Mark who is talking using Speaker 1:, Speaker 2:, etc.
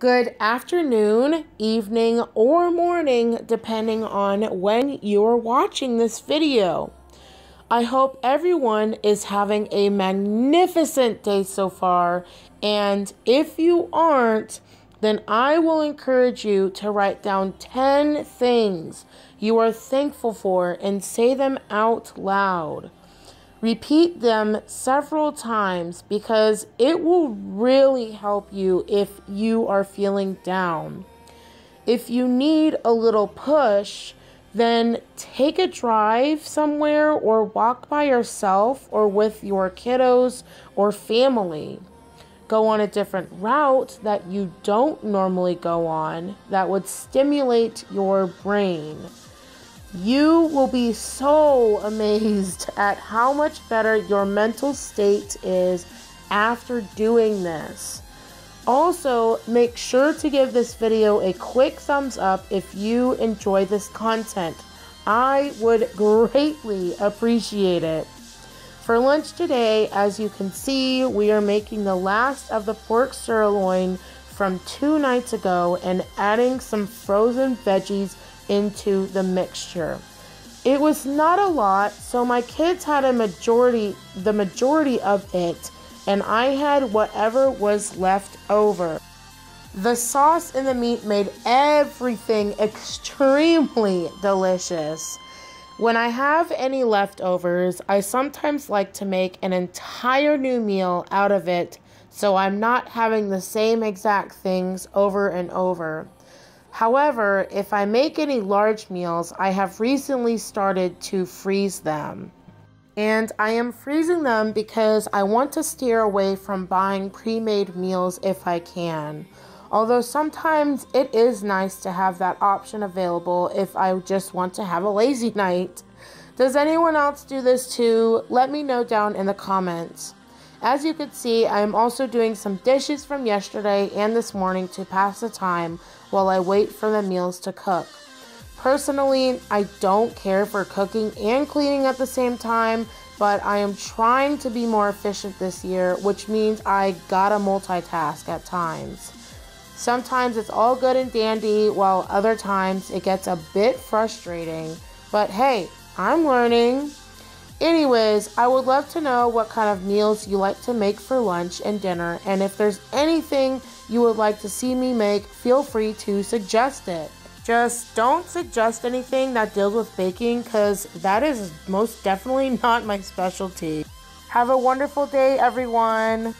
Speaker 1: Good afternoon, evening, or morning, depending on when you're watching this video. I hope everyone is having a magnificent day so far, and if you aren't, then I will encourage you to write down 10 things you are thankful for and say them out loud. Repeat them several times because it will really help you if you are feeling down. If you need a little push, then take a drive somewhere or walk by yourself or with your kiddos or family. Go on a different route that you don't normally go on that would stimulate your brain. You will be so amazed at how much better your mental state is after doing this. Also, make sure to give this video a quick thumbs up if you enjoy this content. I would greatly appreciate it. For lunch today, as you can see, we are making the last of the pork sirloin from two nights ago and adding some frozen veggies into the mixture. It was not a lot, so my kids had a majority the majority of it and I had whatever was left over. The sauce and the meat made everything extremely delicious. When I have any leftovers, I sometimes like to make an entire new meal out of it so I'm not having the same exact things over and over. However, if I make any large meals, I have recently started to freeze them. And I am freezing them because I want to steer away from buying pre made meals if I can. Although sometimes it is nice to have that option available if I just want to have a lazy night. Does anyone else do this too? Let me know down in the comments. As you can see, I am also doing some dishes from yesterday and this morning to pass the time while I wait for the meals to cook. Personally, I don't care for cooking and cleaning at the same time, but I am trying to be more efficient this year, which means I gotta multitask at times. Sometimes it's all good and dandy, while other times it gets a bit frustrating. But hey, I'm learning. Anyways, I would love to know what kind of meals you like to make for lunch and dinner, and if there's anything you would like to see me make, feel free to suggest it. Just don't suggest anything that deals with baking because that is most definitely not my specialty. Have a wonderful day, everyone.